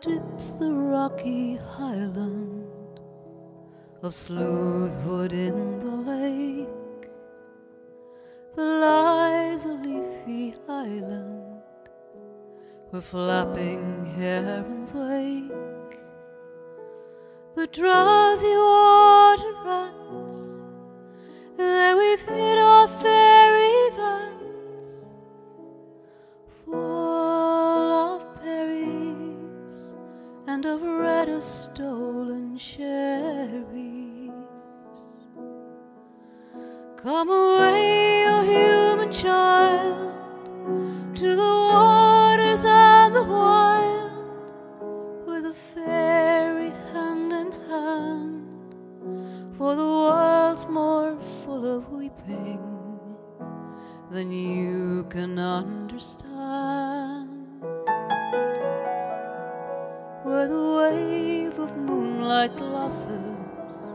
dips the rocky highland of Sleuth Wood in the lake. There lies a leafy island where flapping herons wake. The drowsy and of red stolen cherries. Come away, O human child, to the waters and the wild, with a fairy hand in hand, for the world's more full of weeping than you can understand. Where the wave of moonlight glosses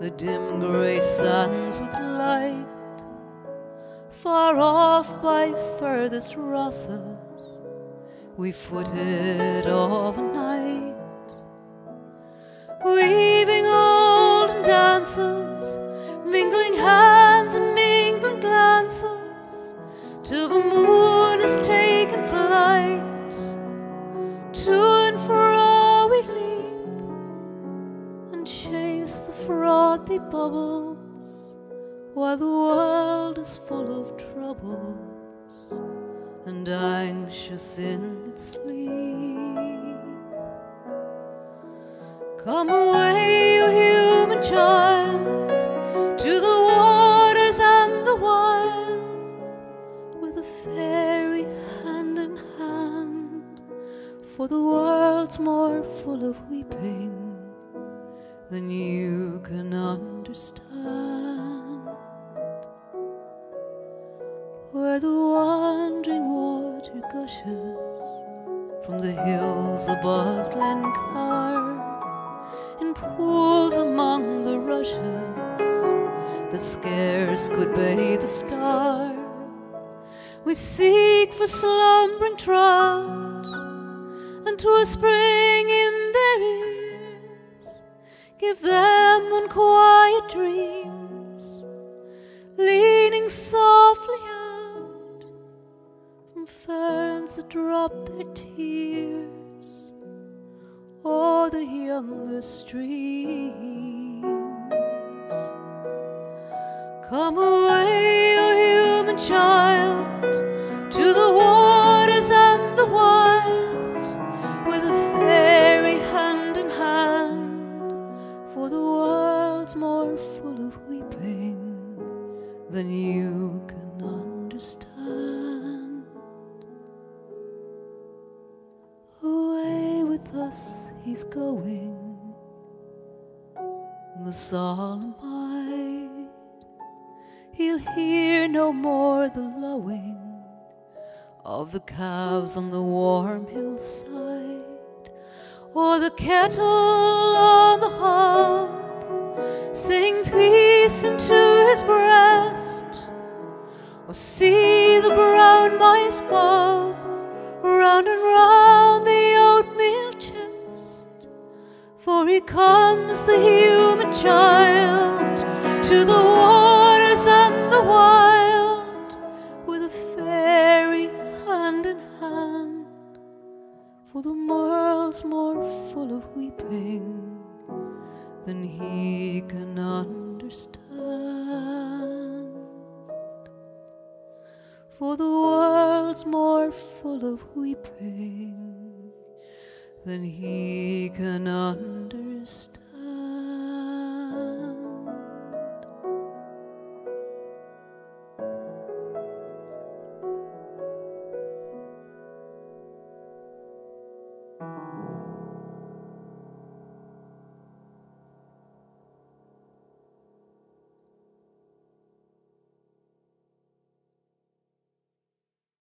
the dim grey sands with light, far off by furthest Rosses, we footed overnight, weaving old dances, mingling hands and mingling glances, to the the frothy bubbles while the world is full of troubles and anxious in its sleep. Come away, you human child, to the waters and the wild, with a fairy hand in hand, for the world's more full of weeping than you can understand. Where the wandering water gushes from the hills above Glencar in pools among the rushes that scarce could bathe the star. We seek for slumbering trout and to a ears, give them unquiet dreams, leaning softly out from ferns that drop their tears o'er the younger streams. Come than you can understand. Away with us he's going, the solemn. He'll hear no more the lowing of the calves on the warm hillside, or the kettle on the hob sing peace into his breast, or see the brown mice bob round and round the oatmeal chest. For he comes, the human child, to the waters and the wild, with a fairy hand in hand. For the world's more full of weeping than he can understand. For the world's more full of weeping than he can understand.